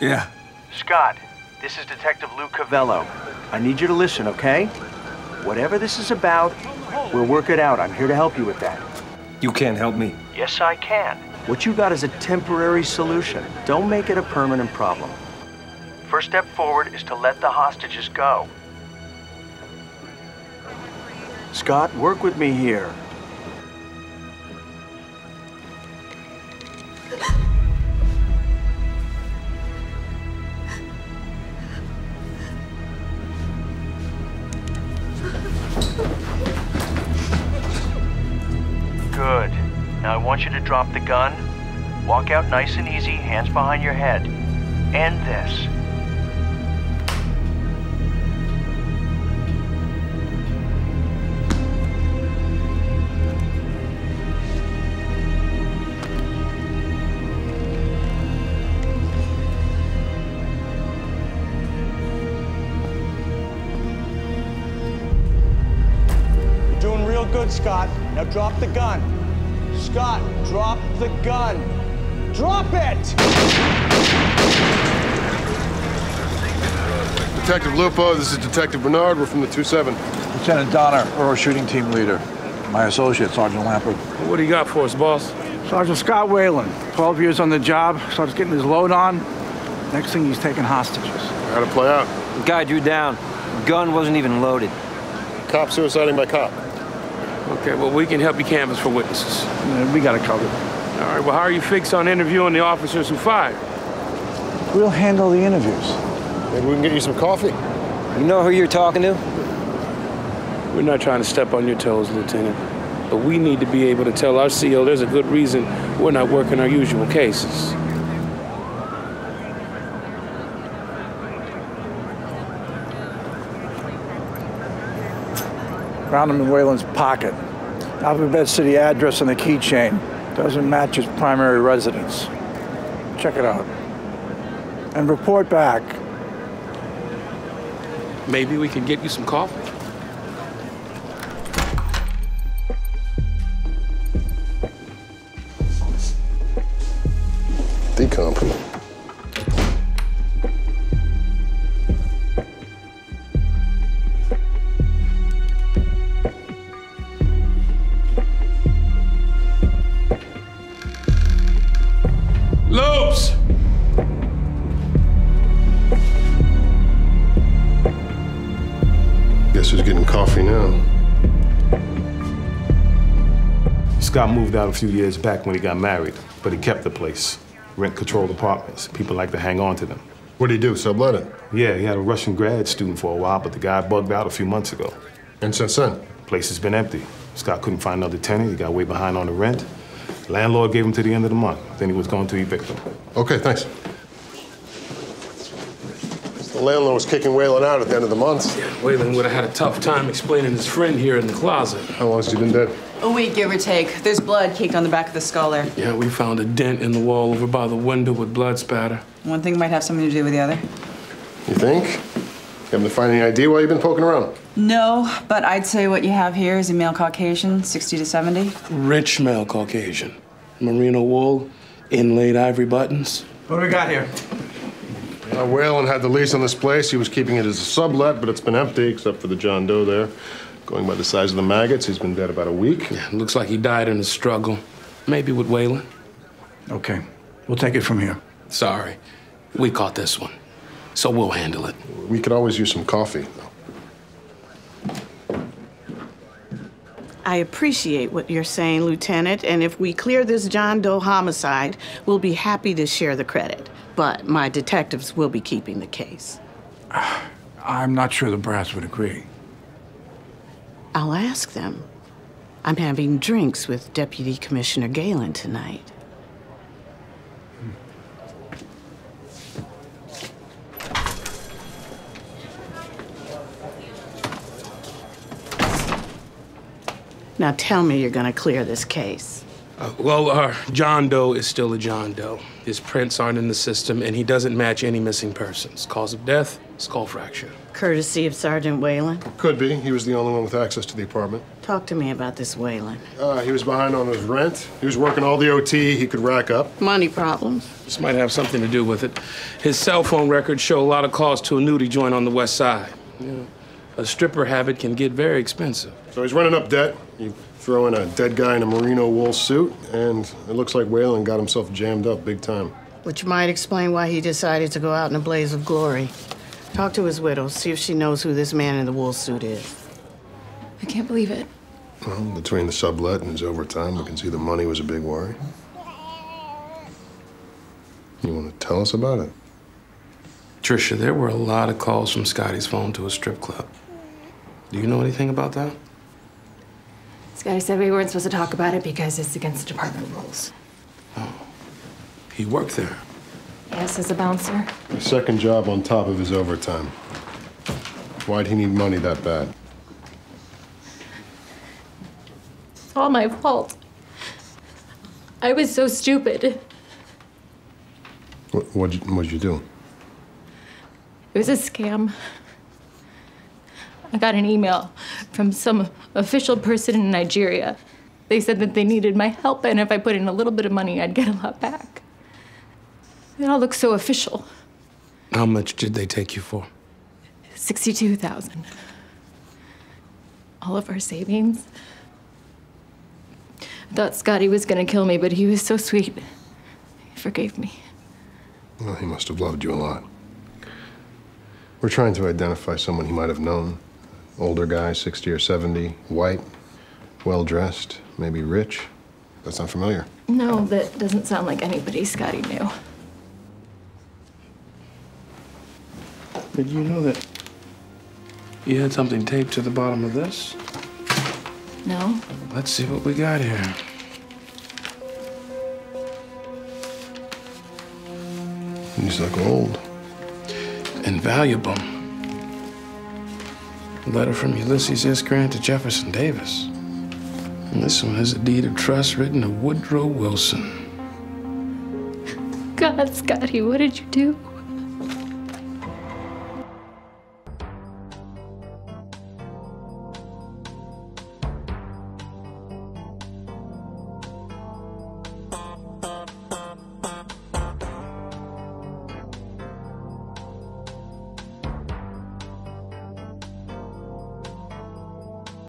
Yeah. Scott, this is Detective Lou Cavello. I need you to listen, okay? Whatever this is about, we'll work it out. I'm here to help you with that. You can't help me. Yes, I can. What you got is a temporary solution. Don't make it a permanent problem. First step forward is to let the hostages go. Scott, work with me here. Good. Now I want you to drop the gun. Walk out nice and easy, hands behind your head. End this. You're doing real good, Scott. Now drop the gun. Scott, drop the gun. Drop it! Detective Lupo, this is Detective Bernard. We're from the 2-7. Lieutenant Donner, Earl shooting team leader. My associate, Sergeant Lampert. What do you got for us, boss? Sergeant Scott Whalen, 12 years on the job, starts getting his load on. Next thing, he's taking hostages. How'd it play out? The guy drew down. Gun wasn't even loaded. Cop suiciding by cop. Okay, well, we can help you canvass for witnesses. Uh, We got it covered. All right, well, how are you fixed on interviewing the officers who fired? We'll handle the interviews. Maybe we can get you some coffee. You know who you're talking to? We're not trying to step on your toes, Lieutenant. But we need to be able to tell our CO there's a good reason we're not working our usual cases. Found him in Whalen's pocket. Alphabet City address on the keychain. Doesn't match his primary residence. Check it out. And report back. Maybe we can get you some coffee? Scott moved out a few years back when he got married, but he kept the place. Rent controlled apartments. People like to hang on to them. What do you do, sublet it? Yeah, he had a Russian grad student for a while, but the guy bugged out a few months ago. And since then? Place has been empty. Scott couldn't find another tenant. He got way behind on the rent. Landlord gave him to the end of the month. Then he was going to evict him. Okay, thanks. The landlord was kicking Whalen out at the end of the month. Yeah, Whalen would have had a tough time explaining his friend here in the closet. How long has he been dead? A week, give or take. There's blood caked on the back of the skull there. Yeah, we found a dent in the wall over by the window with blood spatter. One thing might have something to do with the other. You think? You happen to find any idea why you've been poking around? No, but I'd say what you have here is a male Caucasian, 60 to 70. Rich male Caucasian. Merino wool, inlaid ivory buttons. What do we got here? Uh, Whalen had the lease on this place. He was keeping it as a sublet, but it's been empty except for the John Doe there. Going by the size of the maggots, he's been dead about a week. Yeah, looks like he died in a struggle. Maybe with Whalen. Okay, we'll take it from here. Sorry. We caught this one. So we'll handle it. We could always use some coffee. I appreciate what you're saying, Lieutenant, and if we clear this John Doe homicide, we'll be happy to share the credit. But my detectives will be keeping the case. I'm not sure the brass would agree. I'll ask them. I'm having drinks with Deputy Commissioner Galen tonight. Now tell me you're gonna clear this case. Uh, well, uh, John Doe is still a John Doe. His prints aren't in the system, and he doesn't match any missing persons. Cause of death, skull fracture. Courtesy of Sergeant Whalen. Could be. He was the only one with access to the apartment. Talk to me about this Whalen. Uh, he was behind on his rent. He was working all the OT he could rack up. Money problems. This might have something to do with it. His cell phone records show a lot of calls to a nudie joint on the west side. You know, a stripper habit can get very expensive. So he's running up debt. You throw in a dead guy in a merino wool suit, and it looks like Whalen got himself jammed up big time. Which might explain why he decided to go out in a blaze of glory. Talk to his widow, see if she knows who this man in the wool suit is. I can't believe it. Well, between the sublet and his overtime, we can see the money was a big worry. You want to tell us about it? Trisha, there were a lot of calls from Scotty's phone to a strip club. Do you know anything about that? Scotty said we weren't supposed to talk about it because it's against department rules. Oh. He worked there. Yes, as a bouncer. A second job on top of his overtime. Why'd he need money that bad? It's all my fault. I was so stupid. What, what'd, you, what'd you do? It was a scam. I got an email from some official person in Nigeria. They said that they needed my help, and if I put in a little bit of money, I'd get a lot back. It all looks so official. How much did they take you for? 62,000. All of our savings. I thought Scotty was gonna kill me, but he was so sweet. He forgave me. Well, he must have loved you a lot. We're trying to identify someone he might have known. Older guy, 60 or 70, white, well dressed, maybe rich. That's not familiar. No, that doesn't sound like anybody Scotty knew. Did you know that you had something taped to the bottom of this? No? Let's see what we got here. These look old. Invaluable. A letter from Ulysses S. Grant to Jefferson Davis. And this one is a deed of trust written to Woodrow Wilson. God, Scotty, what did you do?